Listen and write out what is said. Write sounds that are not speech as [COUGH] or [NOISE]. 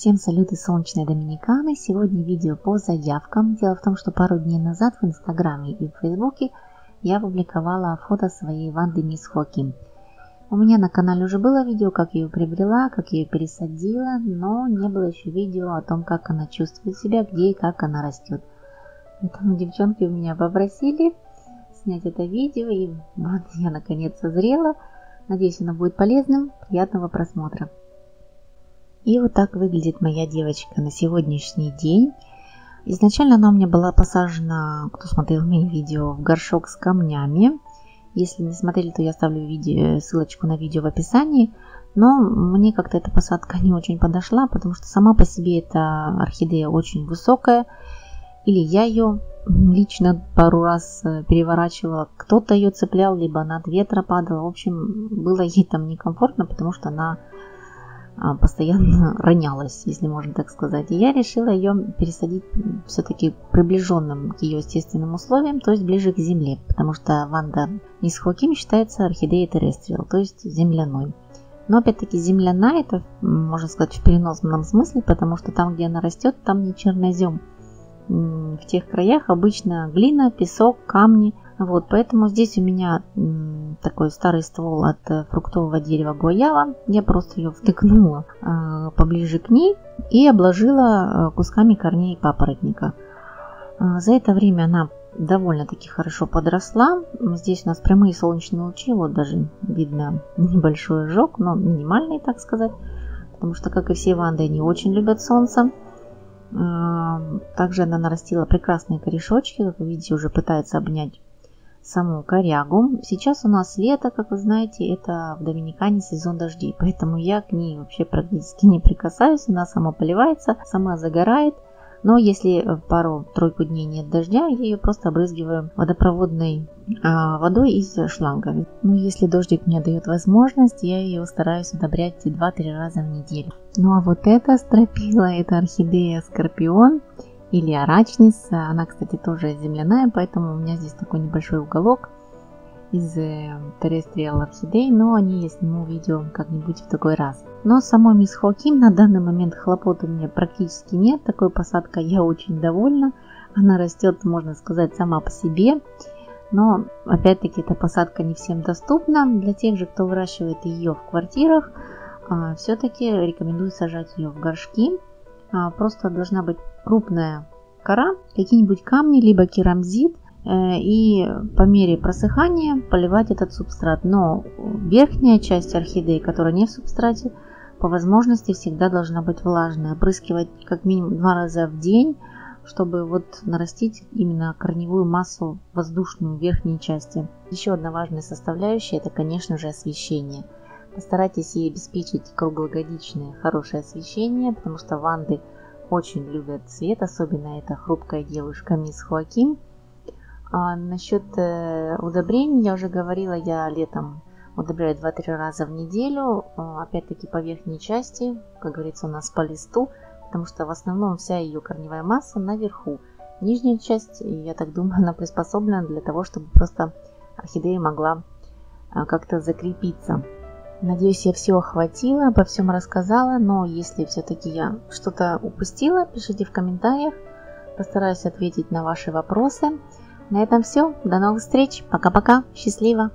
Всем салют из солнечной Доминиканы. Сегодня видео по заявкам. Дело в том, что пару дней назад в Инстаграме и в Фейсбуке я опубликовала фото своей Ванды Мисс Хоким. У меня на канале уже было видео, как ее приобрела, как ее пересадила, но не было еще видео о том, как она чувствует себя, где и как она растет. Поэтому девчонки у меня попросили снять это видео, и вот я наконец созрела. Надеюсь, оно будет полезным. Приятного просмотра. И вот так выглядит моя девочка на сегодняшний день. Изначально она у меня была посажена, кто смотрел мои видео, в горшок с камнями. Если не смотрели, то я оставлю видео, ссылочку на видео в описании. Но мне как-то эта посадка не очень подошла, потому что сама по себе эта орхидея очень высокая. Или я ее лично пару раз э, переворачивала, кто-то ее цеплял, либо она от ветра падала. В общем, было ей там некомфортно, потому что она постоянно [LAUGHS] ронялась, если можно так сказать. И я решила ее пересадить все-таки приближенным к ее естественным условиям, то есть ближе к земле, потому что Ванда Нисхоким считается орхидеей террестриал, то есть земляной. Но опять-таки земляная это, можно сказать, в переносном смысле, потому что там, где она растет, там не чернозем. В тех краях обычно глина, песок, камни – вот, поэтому здесь у меня такой старый ствол от э, фруктового дерева гуаява. Я просто ее втыкнула э, поближе к ней и обложила э, кусками корней папоротника. За это время она довольно-таки хорошо подросла. Здесь у нас прямые солнечные лучи, вот даже видно небольшой ожог, но минимальный, так сказать, потому что, как и все ванды, они очень любят солнце. Также она нарастила прекрасные корешочки, как вы видите, уже пытается обнять саму корягу. Сейчас у нас лето, как вы знаете, это в Доминикане сезон дождей, [LAUGHS] поэтому я к ней вообще практически не прикасаюсь, она сама поливается, сама загорает. Но если пару-тройку дней нет дождя, я ее просто обрызгиваю водопроводной а, водой из шланга. Ну, если дождик мне дает возможность, я ее стараюсь удобрять 2-3 раза в неделю. Ну, а вот эта стропила, это орхидея Скорпион или арачнис. Она, кстати, тоже земляная, поэтому у меня здесь такой небольшой уголок из террестриал орхидей, но они я сниму видео как-нибудь в такой раз. Но самой мисс Хоаким на данный момент хлопот у меня практически нет, такой посадкой я очень довольна. Она растет, можно сказать, сама по себе. Но, опять-таки, эта посадка не всем доступна. Для тех же, кто выращивает ее в квартирах, а, все-таки рекомендую сажать ее в горшки. А, просто должна быть крупная кора, какие-нибудь камни, либо керамзит, э, и по мере просыхания поливать этот субстрат. Но верхняя часть орхидеи, которая не в субстрате, по возможности всегда должна быть влажная. Опрыскивать как минимум два раза в день, чтобы вот нарастить именно корневую массу воздушную верхней части. Еще одна важная составляющая это, конечно же, освещение. Постарайтесь ей обеспечить круглогодичное хорошее освещение, потому что ванды – очень любят цвет, особенно эта хрупкая девушка мисс Хуаким. А насчет э, удобрений, я уже говорила, я летом удобряю 2-3 раза в неделю, а, опять-таки по верхней части, как говорится, у нас по листу, потому что в основном вся ее корневая масса наверху. Нижняя часть, я так думаю, [LAUGHS] она приспособлена для того, чтобы просто орхидея могла а, как-то закрепиться. Надеюсь, я все охватила, обо всем рассказала, но если все-таки я что-то упустила, пишите в комментариях. Постараюсь ответить на ваши вопросы. На этом все. До новых встреч. Пока-пока. Счастливо.